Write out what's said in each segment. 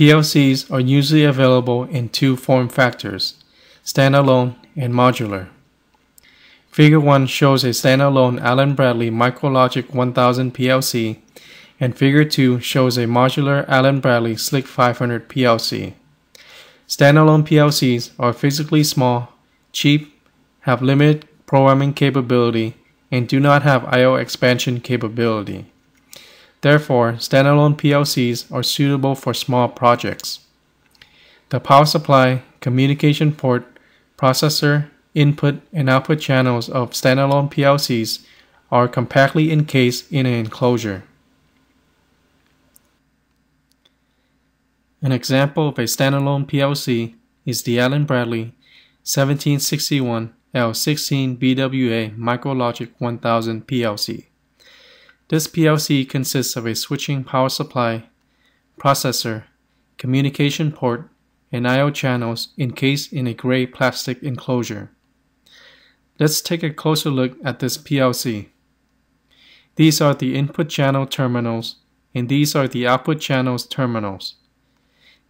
PLCs are usually available in two form factors, standalone and modular. Figure 1 shows a standalone Allen Bradley MicroLogix 1000 PLC, and Figure 2 shows a modular Allen Bradley SLC 500 PLC. Standalone PLCs are physically small, cheap, have limited programming capability, and do not have I.O. expansion capability. Therefore, standalone PLCs are suitable for small projects. The power supply, communication port, processor, input, and output channels of standalone PLCs are compactly encased in an enclosure. An example of a standalone PLC is the Allen Bradley 1761 L16BWA MicroLogix 1000 PLC. This PLC consists of a switching power supply, processor, communication port, and I.O. channels encased in a gray plastic enclosure. Let's take a closer look at this PLC. These are the input channel terminals, and these are the output channels terminals.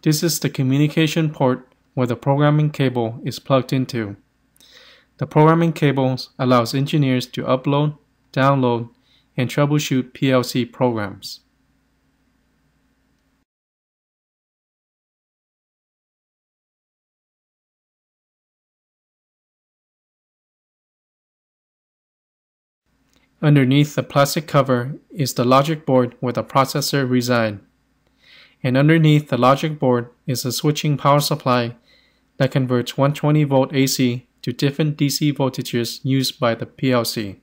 This is the communication port where the programming cable is plugged into. The programming cables allows engineers to upload, download, and troubleshoot PLC programs. Underneath the plastic cover is the logic board where the processor resides. And underneath the logic board is a switching power supply that converts 120 volt AC to different DC voltages used by the PLC.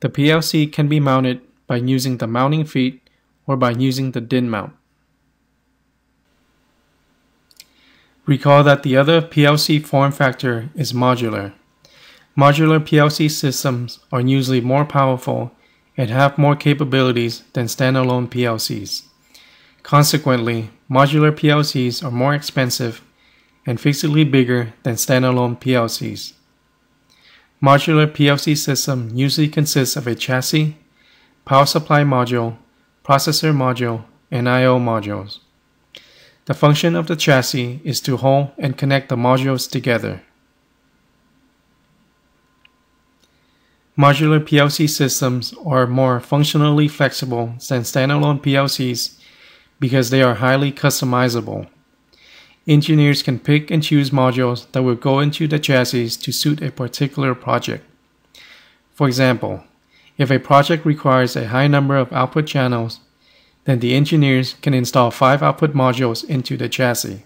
The PLC can be mounted by using the mounting feet or by using the DIN mount. Recall that the other PLC form factor is modular. Modular PLC systems are usually more powerful and have more capabilities than standalone PLCs. Consequently, modular PLCs are more expensive and physically bigger than standalone PLCs. Modular PLC system usually consists of a chassis, power supply module, processor module, and I.O. modules. The function of the chassis is to hold and connect the modules together. Modular PLC systems are more functionally flexible than standalone PLCs because they are highly customizable engineers can pick and choose modules that will go into the chassis to suit a particular project. For example, if a project requires a high number of output channels, then the engineers can install five output modules into the chassis.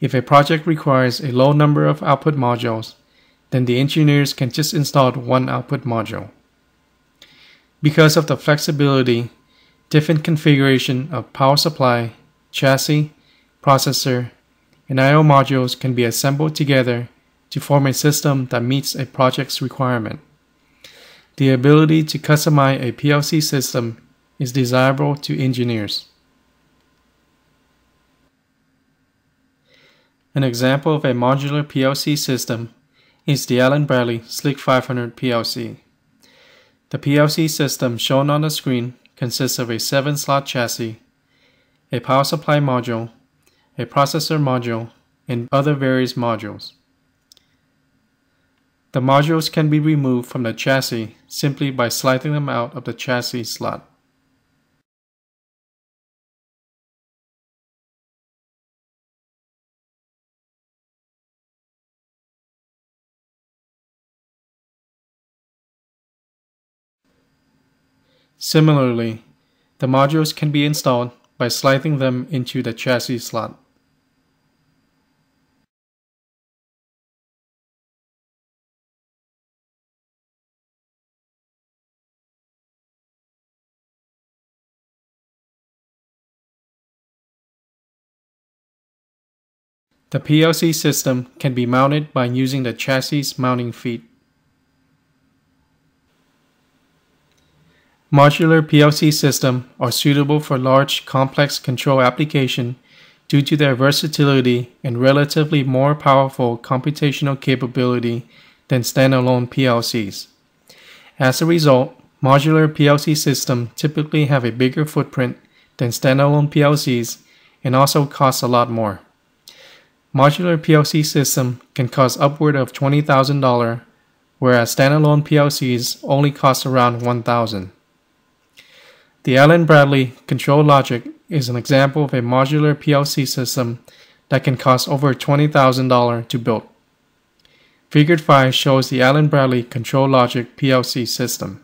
If a project requires a low number of output modules, then the engineers can just install one output module. Because of the flexibility, different configuration of power supply, chassis, processor, and I.O. modules can be assembled together to form a system that meets a project's requirement. The ability to customize a PLC system is desirable to engineers. An example of a modular PLC system is the Allen Bradley SLC 500 PLC. The PLC system shown on the screen consists of a 7-slot chassis, a power supply module, a processor module, and other various modules. The modules can be removed from the chassis simply by sliding them out of the chassis slot. Similarly, the modules can be installed by sliding them into the chassis slot. The PLC system can be mounted by using the chassis mounting feet. Modular PLC systems are suitable for large, complex control application due to their versatility and relatively more powerful computational capability than standalone PLCs. As a result, modular PLC systems typically have a bigger footprint than standalone PLCs and also cost a lot more. Modular PLC system can cost upward of $20,000, whereas standalone PLCs only cost around $1,000. The Allen-Bradley ControlLogix is an example of a modular PLC system that can cost over $20,000 to build. Figure 5 shows the Allen-Bradley ControlLogix PLC system.